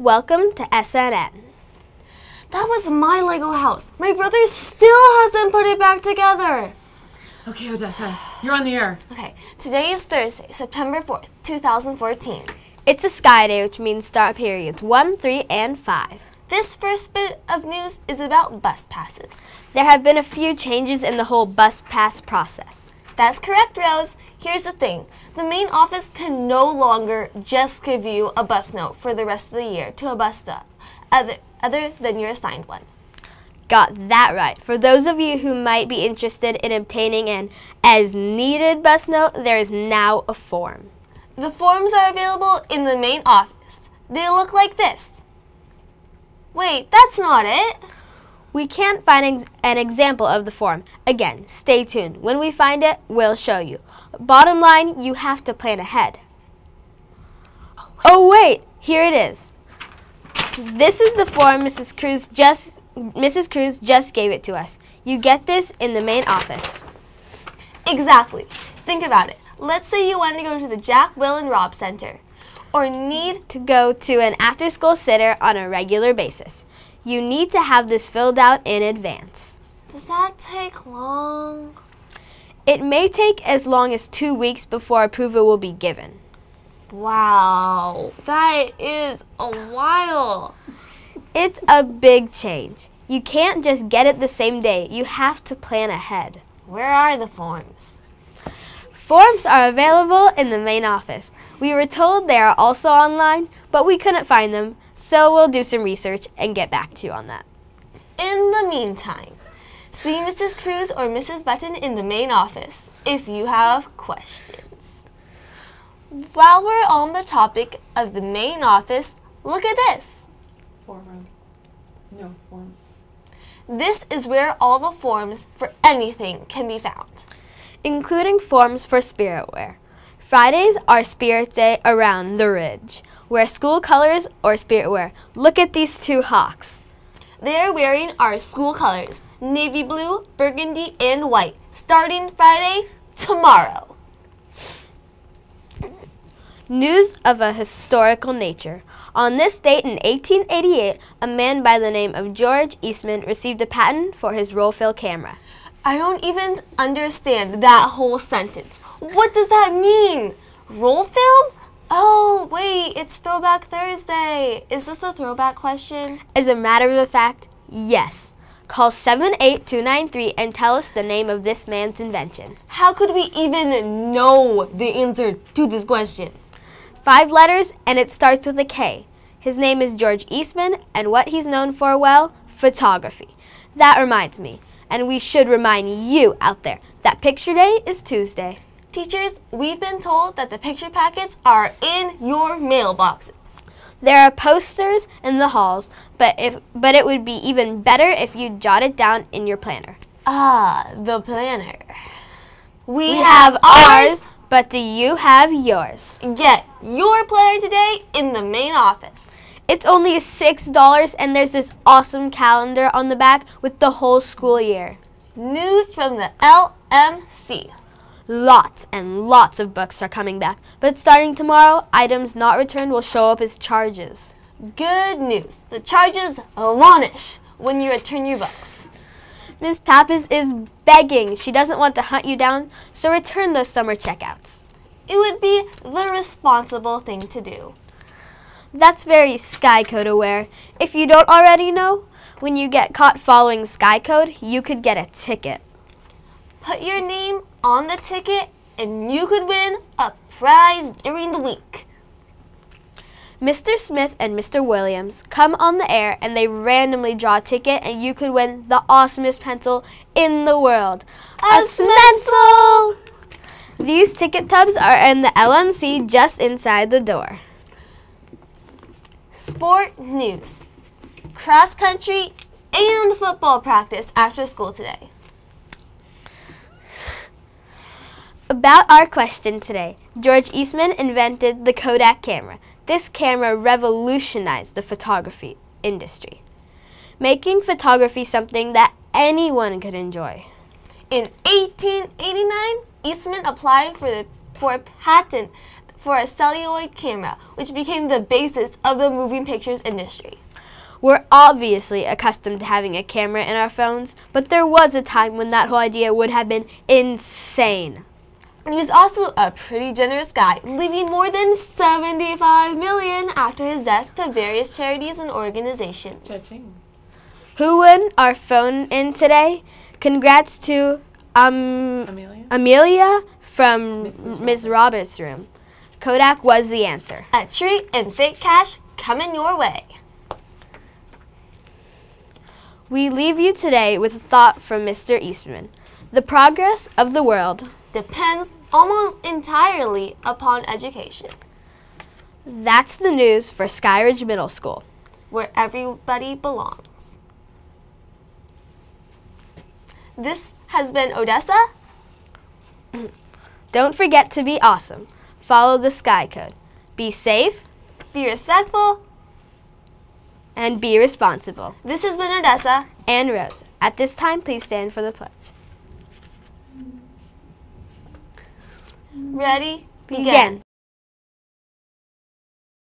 Welcome to SNN. That was my Lego house. My brother still hasn't put it back together. Okay, Odessa, you're on the air. Okay, today is Thursday, September 4th, 2014. It's a sky day, which means star periods 1, 3, and 5. This first bit of news is about bus passes. There have been a few changes in the whole bus pass process. That's correct, Rose. Here's the thing the main office can no longer just give you a bus note for the rest of the year to a bus stop, other, other than your assigned one. Got that right. For those of you who might be interested in obtaining an as needed bus note, there is now a form. The forms are available in the main office. They look like this. Wait, that's not it. We can't find ex- an example of the form. Again, stay tuned. When we find it, we'll show you. Bottom line, you have to plan ahead. Oh wait, here it is. This is the form Mrs. Cruz just Mrs. Cruz just gave it to us. You get this in the main office. Exactly. Think about it. Let's say you want to go to the Jack, Will, and Rob Center, or need To go to an after school sitter on a regular basis. You need to have this filled out in advance. Does that take long? It may take as long as two weeks before approval will be given. Wow, that is a while. It's a big change. You can't just get it the same day. You have to plan ahead. Where are the forms? Forms are available in the main office. We were told they are also online, but we couldn't find them, so we'll do some research and get back to you on that. In the meantime, see Mrs. Cruz or Mrs. Button in the main office if you have questions. While we're on the topic of the main office, look at this. Form. No, form. This is where all the forms for anything can be found. including forms for spirit wear. Fridays are Spirit Day around the Ridge. Wear school colors or spirit wear. Look at these two hawks. They are wearing our school colors navy blue, burgundy, and white starting Friday tomorrow. News of a historical nature. On this date in 1888, a man by the name of George Eastman received a patent for his roll camera. I don't even understand that whole sentence. What does that mean? Roll film? Oh, wait, it's Throwback Thursday. Is this a throwback question? As a matter of fact, yes. Call 78293 and tell us the name of this man's invention. How could we even know the answer to this question? Five letters, and it starts with a K. His name is George Eastman, and what he's known for, well, photography. That reminds me, and we should remind you out there that picture day is Tuesday. Teachers, we've been told that the picture packets are in your mailboxes. There are posters in the halls, but if but it would be even better if you jot it down in your planner. Ah, the planner. We, We have ours, but do you have yours? Get your planner today in the main office. It's only $6 and there's this awesome calendar on the back with the whole school year. News from the LMC. Lots and lots of books are coming back, but starting tomorrow, items not returned will show up as charges. Good news. The charges vanish when you return your books. Miss Pappas is begging. She doesn't want to hunt you down, so return those summer checkouts. It would be the responsible thing to do. That's very Sky Code aware. If you don't already know, when you get caught following Sky Code, you could get a ticket. Put your name on the ticket and you could win a prize during the week. Mr. Smith and Mr. Williams come on the air and they randomly draw a ticket and you could win the awesomest pencil in the world. A Smencil! These ticket tubs are in the LMC just inside the door. Sport news. Cross country and football practice after school today. About our question today, George Eastman invented the Kodak camera. This camera revolutionized the photography industry, making photography something that anyone could enjoy. In 1889, Eastman applied for, the, for a patent for a celluloid camera, which became the basis of the moving pictures industry. We're obviously accustomed to having a camera in our phones, but there was a time when that whole idea would have been insane. He was also a pretty generous guy, leaving more than 75 million after his death to various charities and organizations. Cha-ching. Who won our phone in today? Congrats to um, Amelia? Amelia from Mrs. Ms. Roberts' room. Kodak was the answer. A treat and fake cash coming your way. We leave you today with a thought from Mr. Eastman. The progress of the world, Depends almost entirely upon education, that's the news for Skyridge Middle School. where everybody belongs. This has been Odessa. Don't forget to be awesome. Follow the Sky Code. Be safe Be respectful. and be responsible. This has been Odessa. And Rose, at this time, please stand for the pledge. Ready? Begin.